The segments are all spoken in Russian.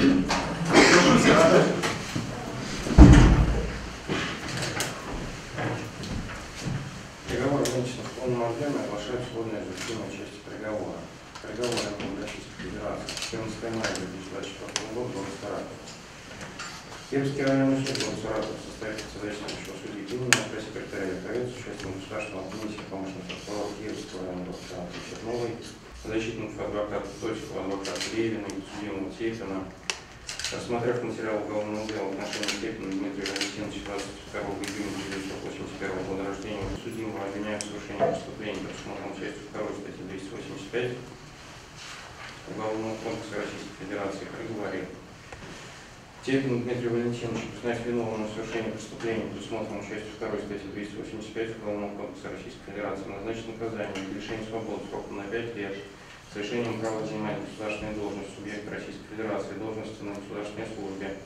Прошу сесть. Приговор вынесен в полном объеме, оглашает свободное изучение части приговора. Приговор МВД Российской Федерации 14 мая 2024 года, город Саратов. Кировский районный суд город Саратов состоит зависимого судьи Пинина, пресс-секретаря Яковец, участником государственного комиссии помощник прокурора Кировского района города Саратова Черновой, защитников адвоката Точкова, адвоката Левина, судьи Тепина, Рассмотрев материал уголовного дела в отношении Тепина Дмитрия Валентиновича 22 июня 1981 года рождения, судимого обвиняют в совершении преступления, предусмотренного частью 2 статьи 285 Уголовного кодекса Российской Федерации, приговорил. Тепин Дмитрий Валентинович признать виновным в совершении преступления, предусмотренного частью 2 статьи 285 Уголовного кодекса Российской Федерации, назначить наказание лишение свободы сроком на 5 лет с решением права занимать государственную должность субъекта Российской Федерации, должности на государственной службе,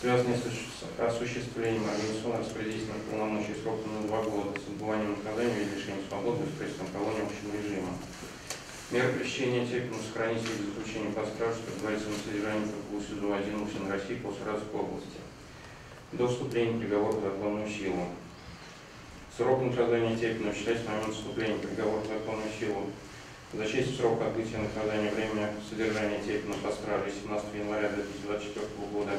связанные с осуществлением организационно-распределительных полномочий сроком на два года с отбыванием наказания в виде лишения свободы с предством колонии общего режима. Мера пресечения Тепину сохранить вид заключения под стражу, как говорится, на содержании КПУ СИЗО 1 УСИН России по Саратовской области. До вступления приговора в законную силу. Срок наказания Тепина считать с вступления приговора в законную силу Зачесть срок отбытия наказания время содержания Тепина по страже 17 января 2024 года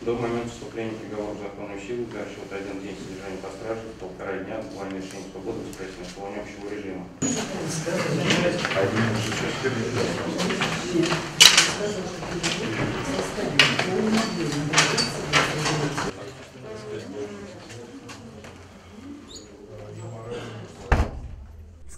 до момента вступления приговора в законную силу вот один день содержания по страже, полтора дня отбывания лишения свободы в исправительном колонии общего режима.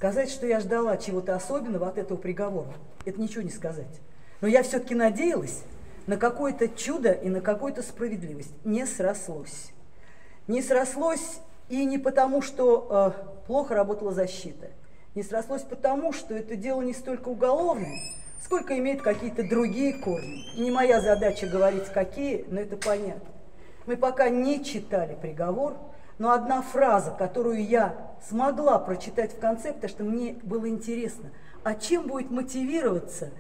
Сказать, что я ждала чего-то особенного от этого приговора, это ничего не сказать. Но я все-таки надеялась на какое-то чудо и на какую-то справедливость. Не срослось. Не срослось и не потому, что э, плохо работала защита. Не срослось потому, что это дело не столько уголовное, сколько имеет какие-то другие корни. Не моя задача говорить, какие, но это понятно. Мы пока не читали приговор, но одна фраза, которую я смогла прочитать в конце, потому что мне было интересно, а чем будет мотивироваться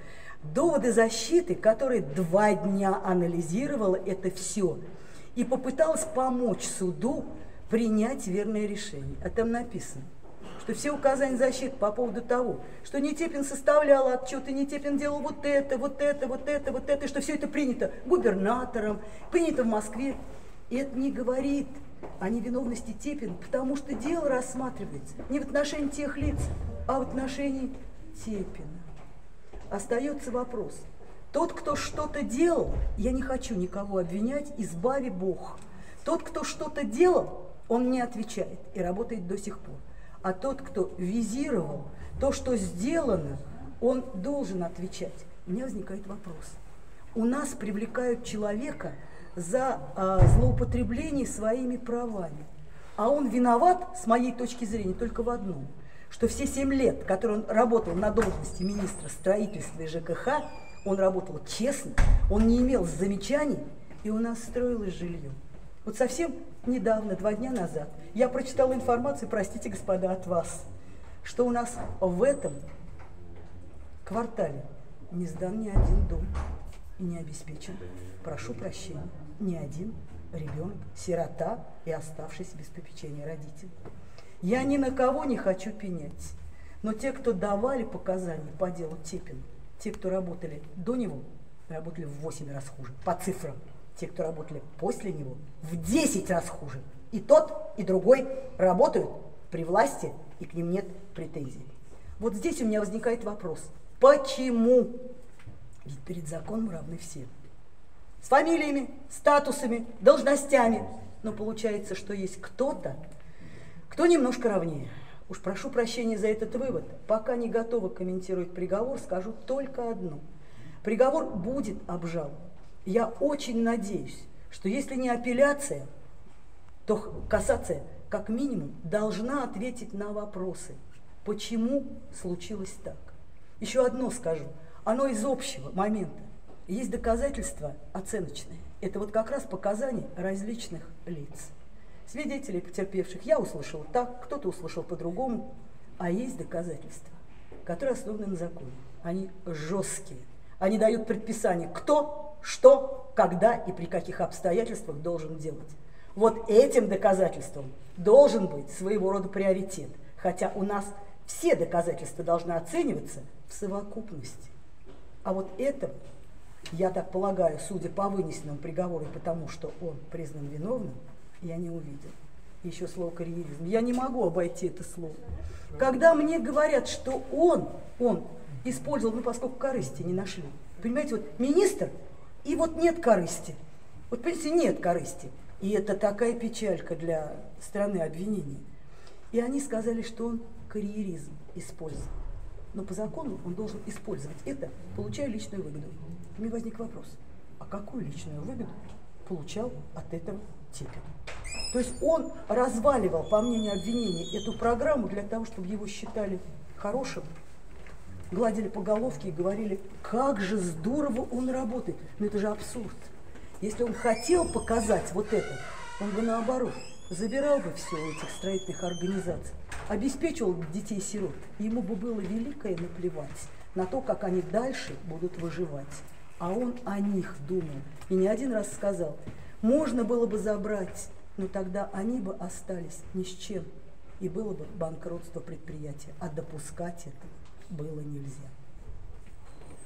доводы защиты, которые два дня анализировала это все и попыталась помочь суду принять верное решение. А там написано, что все указания защиты по поводу того, что Нетепин составлял отчет, и Нетепин делал вот это, вот это, вот это, вот это, что все это принято губернатором, принято в Москве. И это не говорит о невиновности Тепина, потому что дело рассматривается не в отношении тех лиц, а в отношении Тепина. Остается вопрос. Тот, кто что-то делал, я не хочу никого обвинять, избави Бог. Тот, кто что-то делал, он не отвечает и работает до сих пор. А тот, кто визировал то, что сделано, он должен отвечать. У меня возникает вопрос. У нас привлекают человека – за а, злоупотребление своими правами. А он виноват, с моей точки зрения, только в одном, что все семь лет, которые он работал на должности министра строительства и ЖКХ, он работал честно, он не имел замечаний, и у нас строилось жилье. Вот совсем недавно, два дня назад, я прочитала информацию, простите, господа, от вас, что у нас в этом квартале не сдан ни один дом и не обеспечен, прошу прощения, ни один ребенок, сирота и оставшийся без попечения родителей. Я ни на кого не хочу пенять, но те, кто давали показания по делу Тепина, те, кто работали до него, работали в 8 раз хуже, по цифрам. Те, кто работали после него, в 10 раз хуже. И тот, и другой работают при власти, и к ним нет претензий. Вот здесь у меня возникает вопрос. Почему? Ведь перед законом равны все с фамилиями, статусами, должностями. Но получается, что есть кто-то, кто немножко равнее. Уж прошу прощения за этот вывод. Пока не готова комментировать приговор, скажу только одно. Приговор будет обжалован. Я очень надеюсь, что если не апелляция, то кассация как минимум должна ответить на вопросы, почему случилось так. Еще одно скажу, оно из общего момента. Есть доказательства оценочные. Это вот как раз показания различных лиц. Свидетелей потерпевших я услышал так, кто-то услышал по-другому. А есть доказательства, которые основаны на законе. Они жесткие. Они дают предписание, кто что, когда и при каких обстоятельствах должен делать. Вот этим доказательством должен быть своего рода приоритет, хотя у нас все доказательства должны оцениваться в совокупности. А вот это, я так полагаю, судя по вынесенному приговору потому, что он признан виновным, я не увидел. Еще слово карьеризм. Я не могу обойти это слово. Когда мне говорят, что он, он использовал, ну поскольку корысти не нашли. Понимаете, вот министр, и вот нет корысти. Вот понимаете, нет корысти. И это такая печалька для страны обвинения. И они сказали, что он карьеризм использовал. Но по закону он должен использовать это, получая личную выгоду. У меня возник вопрос, а какую личную выгоду получал от этого Типин? То есть он разваливал, по мнению обвинения, эту программу для того, чтобы его считали хорошим, гладили по головке и говорили, как же здорово он работает. Но это же абсурд. Если он хотел показать вот это, он бы наоборот забирал бы все у этих строительных организаций, обеспечивал детей-сирот. Ему бы было великое наплевать на то, как они дальше будут выживать. А он о них думал. И не один раз сказал, можно было бы забрать, но тогда они бы остались ни с чем. И было бы банкротство предприятия. А допускать это было нельзя.